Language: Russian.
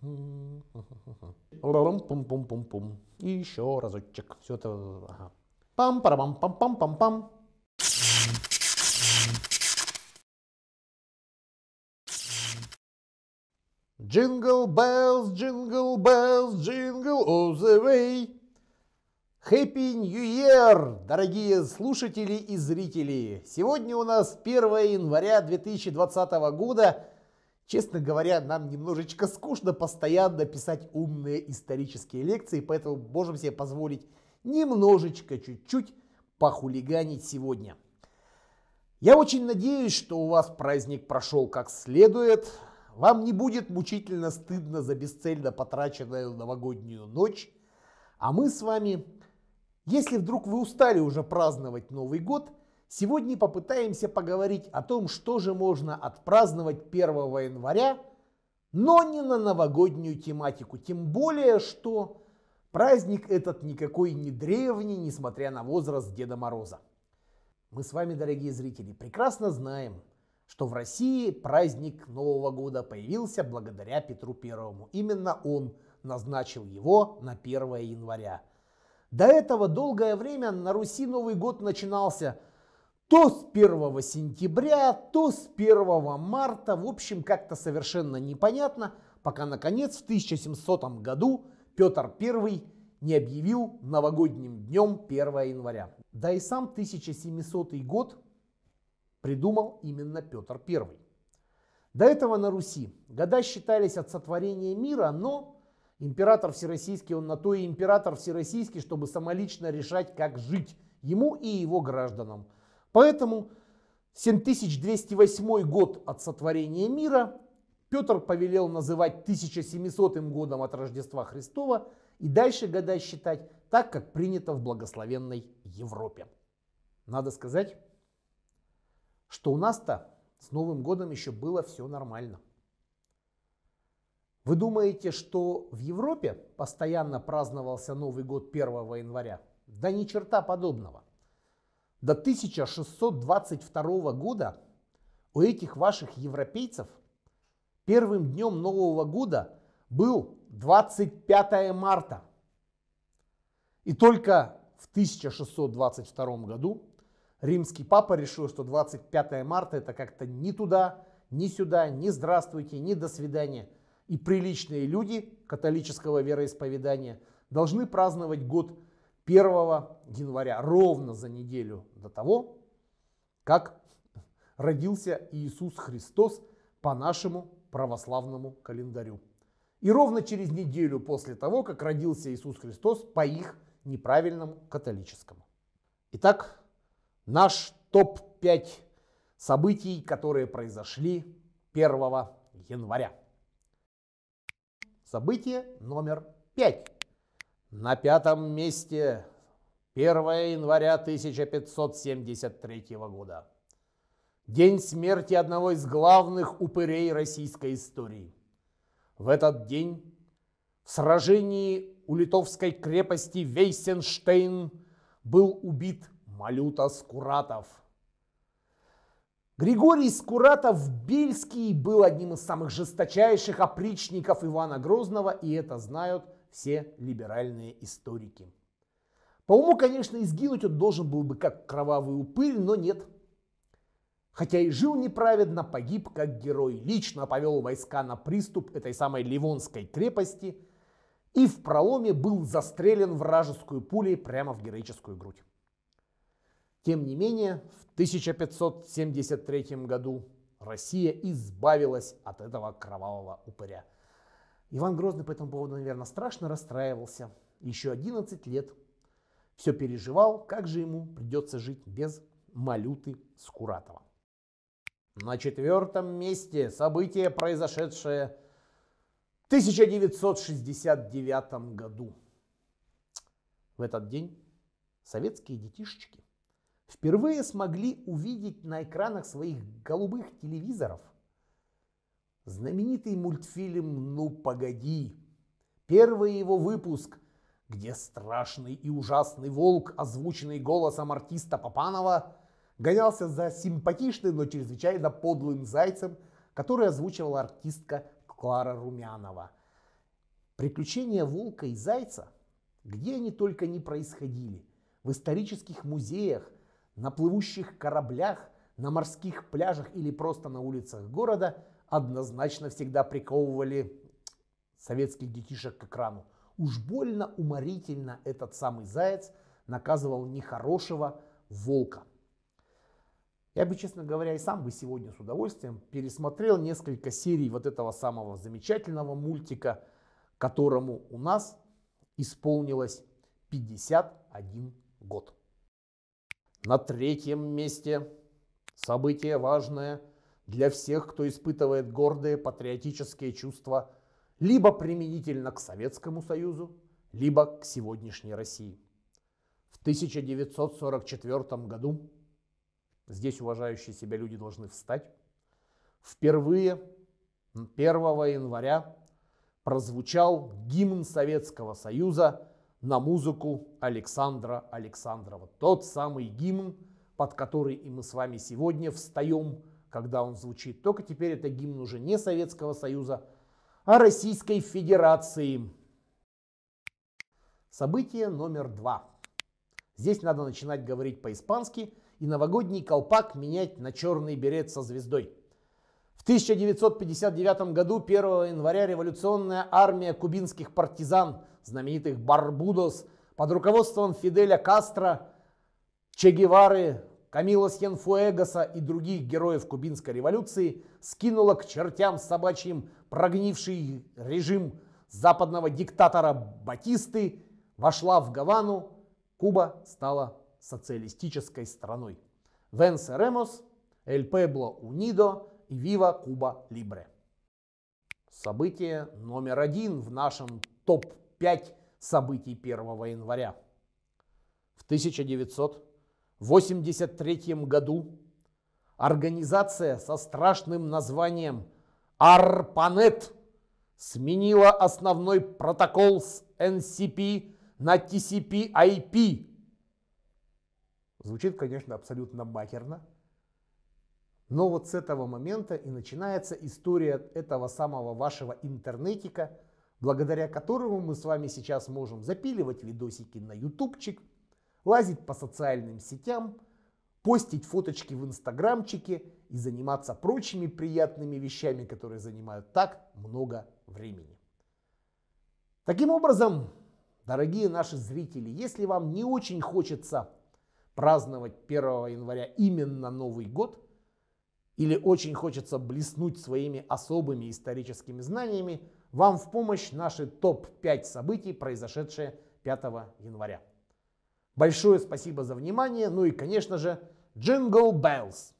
Пум-пум-пум-пум. И еще разочек. Все это... Ага. Пам-парам-пам-пам-пам-пам. Jingle bells, jingle bells, jingle all the way. Happy New Year, дорогие слушатели и зрители! Сегодня у нас 1 января 2020 года. Честно говоря, нам немножечко скучно постоянно писать умные исторические лекции, поэтому можем себе позволить немножечко, чуть-чуть похулиганить сегодня. Я очень надеюсь, что у вас праздник прошел как следует. Вам не будет мучительно стыдно за бесцельно потраченную новогоднюю ночь. А мы с вами, если вдруг вы устали уже праздновать Новый год, сегодня попытаемся поговорить о том, что же можно отпраздновать 1 января, но не на новогоднюю тематику. Тем более, что праздник этот никакой не древний, несмотря на возраст Деда Мороза. Мы с вами, дорогие зрители, прекрасно знаем, что в России праздник Нового года появился благодаря Петру Первому. Именно он назначил его на 1 января. До этого долгое время на Руси Новый год начинался то с 1 сентября, то с 1 марта. В общем, как-то совершенно непонятно, пока наконец в 1700 году Петр I не объявил новогодним днем 1 января. Да и сам 1700 год придумал именно Петр I. До этого на Руси года считались от сотворения мира, но император Всероссийский, он на то и император Всероссийский, чтобы самолично решать, как жить ему и его гражданам. Поэтому 7208 год от сотворения мира Петр повелел называть 1700 годом от Рождества Христова и дальше года считать так, как принято в благословенной Европе. Надо сказать, что у нас-то с Новым годом еще было все нормально. Вы думаете, что в Европе постоянно праздновался Новый год 1 января? Да ни черта подобного. До 1622 года у этих ваших европейцев первым днем Нового года был 25 марта. И только в 1622 году римский папа решил, что 25 марта это как-то ни туда, ни сюда, ни здравствуйте, ни до свидания. И приличные люди католического вероисповедания должны праздновать год 1 января, ровно за неделю до того, как родился Иисус Христос по нашему православному календарю. И ровно через неделю после того, как родился Иисус Христос по их неправильному католическому. Итак, Наш топ-5 событий, которые произошли 1 января. Событие номер 5. На пятом месте 1 января 1573 года. День смерти одного из главных упырей российской истории. В этот день в сражении у литовской крепости Вейсенштейн был убит Малюта Скуратов. Григорий Скуратов-Бельский был одним из самых жесточайших опричников Ивана Грозного, и это знают все либеральные историки. По уму, конечно, изгинуть он должен был бы как кровавый упырь, но нет. Хотя и жил неправедно, погиб как герой, лично повел войска на приступ этой самой Ливонской крепости и в проломе был застрелен вражескую пулей прямо в героическую грудь. Тем не менее, в 1573 году Россия избавилась от этого кровавого упыря. Иван Грозный по этому поводу, наверное, страшно расстраивался. Еще 11 лет все переживал, как же ему придется жить без Малюты Скуратова. На четвертом месте событие, произошедшее в 1969 году. В этот день советские детишечки впервые смогли увидеть на экранах своих голубых телевизоров знаменитый мультфильм «Ну погоди». Первый его выпуск, где страшный и ужасный волк, озвученный голосом артиста Попанова, гонялся за симпатичным, но чрезвычайно подлым зайцем, который озвучивала артистка Клара Румянова. Приключения волка и зайца, где они только не происходили, в исторических музеях, на плывущих кораблях, на морских пляжах или просто на улицах города, однозначно всегда приковывали советских детишек к экрану. Уж больно уморительно этот самый заяц наказывал нехорошего волка. Я бы, честно говоря, и сам бы сегодня с удовольствием пересмотрел несколько серий вот этого самого замечательного мультика, которому у нас исполнилось 51 год. На третьем месте событие важное для всех, кто испытывает гордые патриотические чувства либо применительно к Советскому Союзу, либо к сегодняшней России. В 1944 году Здесь уважающие себя люди должны встать. Впервые 1 января прозвучал гимн Советского Союза на музыку Александра Александрова. Тот самый гимн, под который и мы с вами сегодня встаем, когда он звучит. Только теперь это гимн уже не Советского Союза, а Российской Федерации. Событие номер два. Здесь надо начинать говорить по-испански – и новогодний колпак менять на черный берет со звездой. В 1959 году, 1 января, революционная армия кубинских партизан, знаменитых Барбудос, под руководством Фиделя Кастро, Че Гевары, Камила Сьенфуэгаса и других героев кубинской революции скинула к чертям собачьим прогнивший режим западного диктатора Батисты, вошла в Гавану, Куба стала социалистической страной. Венсеремос, Эль Пебло Унидо и Вива Куба Либре. Событие номер один в нашем топ-5 событий 1 января. В 1983 году организация со страшным названием ARPANET сменила основной протокол с NCP на TCP-IP Звучит, конечно, абсолютно махерно. Но вот с этого момента и начинается история этого самого вашего интернетика, благодаря которому мы с вами сейчас можем запиливать видосики на ютубчик, лазить по социальным сетям, постить фоточки в инстаграмчике и заниматься прочими приятными вещами, которые занимают так много времени. Таким образом, дорогие наши зрители, если вам не очень хочется праздновать 1 января именно Новый год, или очень хочется блеснуть своими особыми историческими знаниями, вам в помощь наши топ-5 событий, произошедшие 5 января. Большое спасибо за внимание, ну и, конечно же, Jingle Bells!